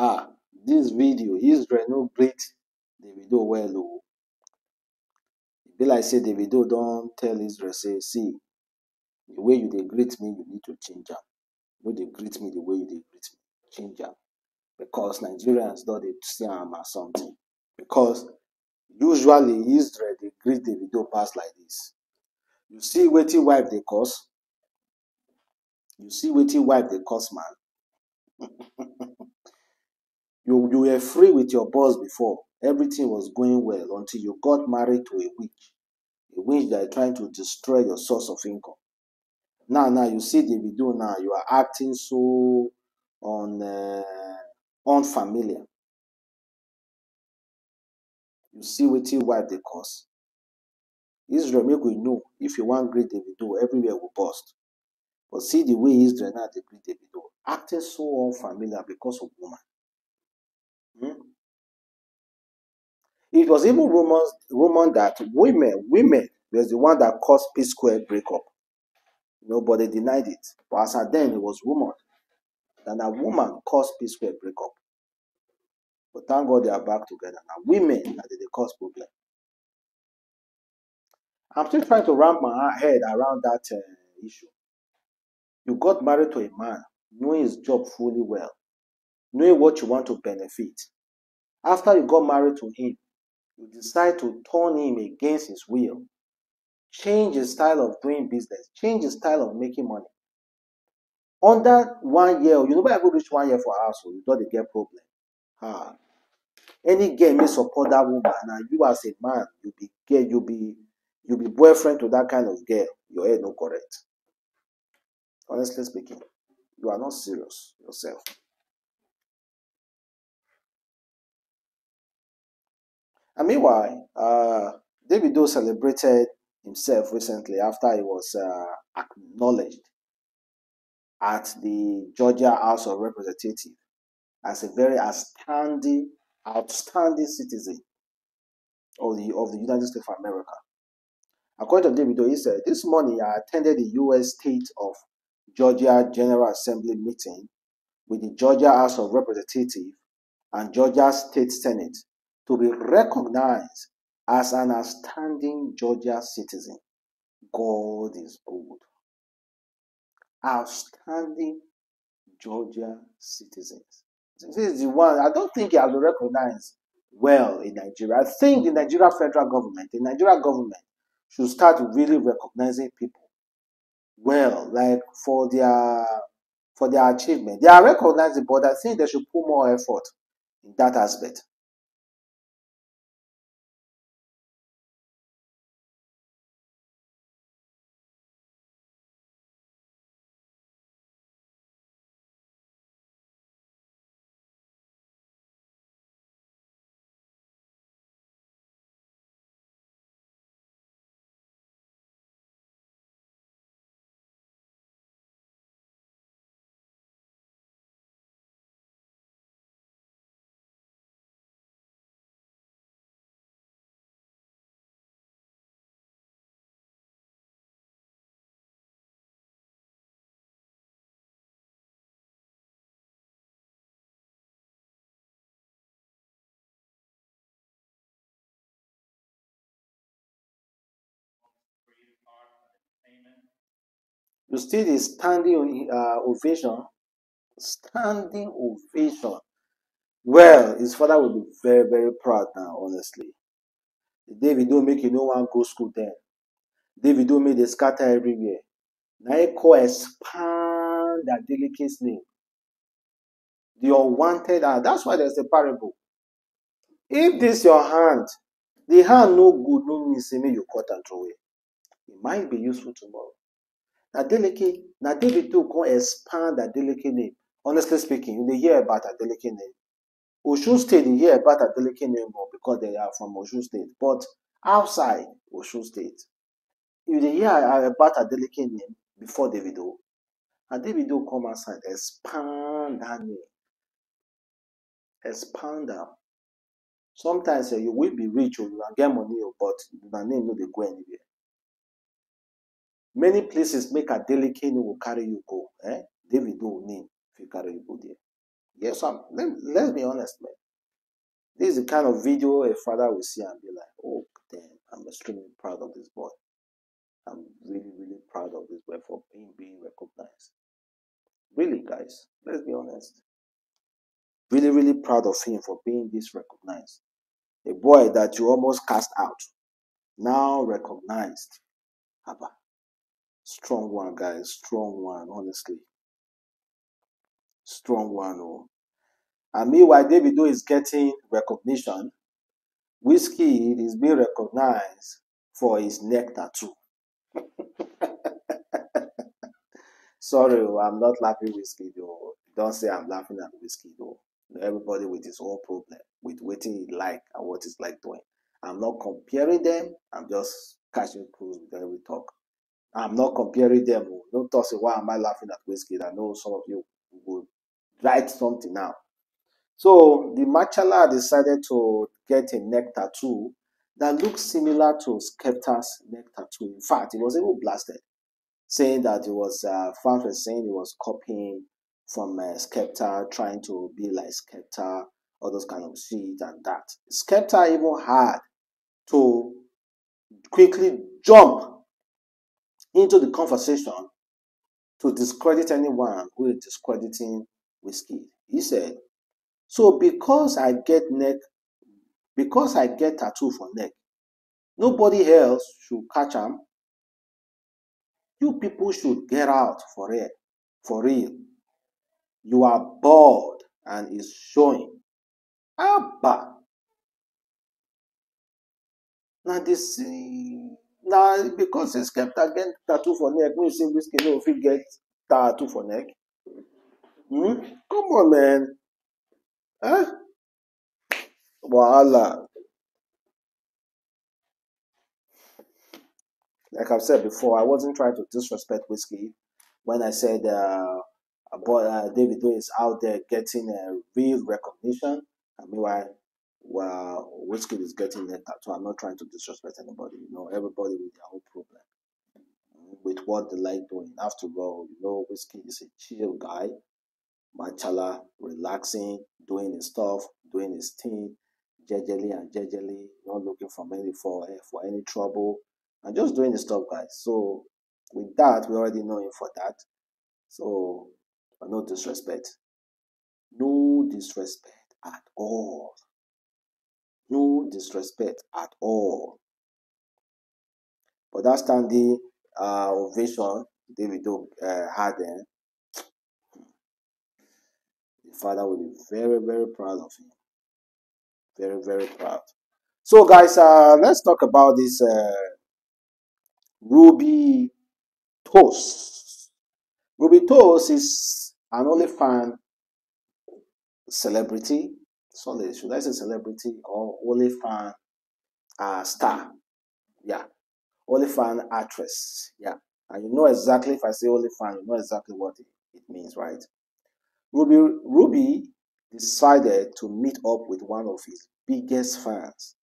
Ah, dis video Israel no greet Davido well oo. E be like sey Davido don tell Israel sey see the way you dey greet me you need to change am. No dey greet me the way you greet me, change am because Nigerians don dey see am as something because usually Israel dey greet Davido pass like dis. You see wetin wife dey cause? You see wetin wife dey cause man? You you were free with your boss before, everything was going well until you got married to a witch, a witch that is trying to destroy your source of income. Now now you see Davido now you are acting so un um unfamiliar. You see wetin wife dey cause. Israel make we know if you wan greet Davido everywhere go burst but see the way Israel now dey greet Davido acting so unfamiliar because of woman. Um It was even rumors rumour that women women was the one that caused P-square breakup. Nobody denied it but as at then it was rumoured that a woman caused P-square breakup but thank God they are back together. now. women dem dey cause problem. I'm still trying to wrap my head around that um issue. You got married to a man knowing his job fully well, knowing what you want to benefit. After you got married to him, you decide to turn him against his will, change his style of doing business, change his style of making money. Under one year you never even reach one year for house oo you don dey get problem. um Any girl wey support that woman na you as a man you be girl you be you be boyfriend to that kind of girl, your head no correct. Honestly speaking, you are not serious yourself. And meanwhile um Davido celebrated himself recently after he was um acknowledged at the Georgia House of Representative as a very outstanding outstanding citizen of the of the United States of America. According to David Davido, he said, "This morning I attended the US State of Georgia General Assembly meeting with the Georgia House of Representative and Georgia State Senate to be recognized as an outstanding Georgia citizen. God is good. Outstanding Georgia citizens. This is the one I don't think he has been recognized well in Nigeria. I think the Nigeria federal government, the Nigeria government should start really recognizing people well, like for their for their achievement. They are recognizing, but I think they should put more effort in that aspect. You see the standing um ovation, standing ovation. Well, his father will be very very proud now honestly. David don't make you no one go school then. Davido make dey scatter everywhere. Na him come expand Adeleke's name. The unwanted hand. That's why there's a parable. If this your hand, the hand no good no mean make you cut and throw throway. It might be useful tomorrow. Adeleke, na Davido come expand Adeleke name. Honestly speaking, you dey hear about Adeleke name. Osun state dey hear about Adeleke name more because they are from Osun state but outside Osun state, you dey hear about Adeleke name before Davido. Na Davido come outside expand that name, expand am. Sometimes um you wey be rich oo, una get money oo but una name no dey go anywhere. Many places make Adeleke no go carry you go um Davido name fit carry you go there. Yes, I'm, let, let's be honest, man. This is the kind of video a father will see and be like, oh, damn, I'm extremely proud of this boy. I'm really, really proud of this boy for being being recognized. Really, guys, let's be honest. Really, really proud of him for being this recognized. A boy that you almost cast out, now recognized. Abba. Strong one, guys. Strong one, honestly. Strong one. Oh. And meanwhile, Davido is getting recognition. Wizkid is being recognized for his neck tattoo. Sorry, oh, I'm not laughing Wizkid though. Don't say I'm laughing at Wizkid though. Everybody with his own problem, with what he like and what he's like doing. I'm not comparing them. I'm just catching clues with every talk. I'm not comparing them. Don't talk say why am I laughing at Wizkid? I know some of you would write something now. So the Machala decided to get a neck tattoo that looks similar to Skepta's neck tattoo. In fact, it was even blasted, saying that it was uh, were saying it was copying from uh, Skepta, trying to be like Skepta, all those kind of shit and that. Skepta even had to quickly jump into the conversation to discredit anyone who is discrediting Wizkid. He said, So because I get neck, because I get tattoo for neck, nobody else should catch am. You people should get out for real. For real. You are bored and it's showing. Abba. Now this now because Skepta get tattoo for neck, you say Wizkid no fit get tattoo for neck. Hmm? Come on, man. Huh? Wahala. Like I've said before, I wasn't trying to disrespect Wizkid when I said uh, about uh, Davido is out there getting a real recognition. And meanwhile, well, Wizkid is getting that tattoo. I'm not trying to disrespect anybody. You know, everybody with their own problem with what they like doing. After all, you know, Wizkid is a chill guy. Machala, relaxing, doing his stuff, doing his thing, jejely and jejely, not looking for any for eh, for any trouble, and just doing his stuff, guys. So with that, we already know him for that. So no disrespect, no disrespect at all, no disrespect at all. But that standing uh, ovation David uh, had, eh, the father will be very, very proud of him. Very, very proud. So, guys, uh, let's talk about this uh, Rubi Rose. Rubi Rose is an OnlyFans celebrity. Sorry, should I say celebrity or OnlyFans uh, star? Yeah, Only fan actress. Yeah, and you know exactly if I say only fan, you know exactly what it, means, right? Rubi Rubi decided to meet up with one of his biggest fans.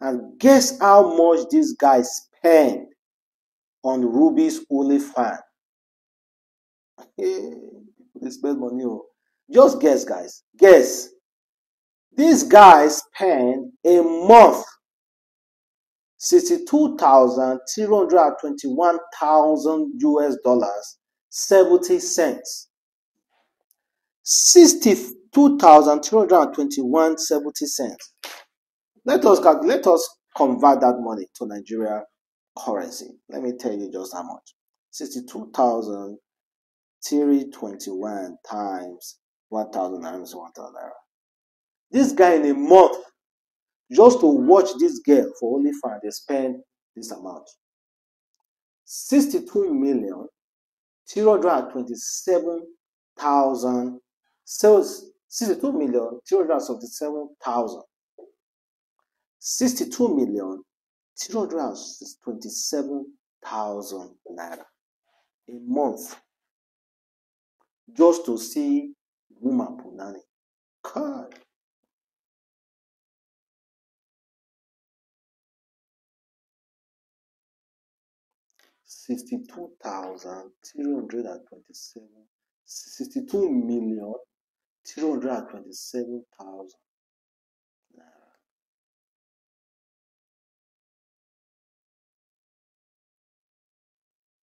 And guess how much this guy spent on Rubi's OnlyFans? Hey, they spend money. Oh. Just guess, guys. Guess. This guy spent a month 62,321,000 US dollars 70 cents. 62,321 70 cents. Let us let us convert that money to Nigeria currency. Let me tell you just how much. 62,321 times 1,000 times 1,000 naira. This guy in a month just to watch this girl for only fun they spend this amount. 62 million 327,000 sales 62 million 377,000 62 million 327,000 naira a month. Just to see woman punani. God. Sixty-two thousand three hundred and twenty-seven, sixty-two million three hundred and twenty-seven thousand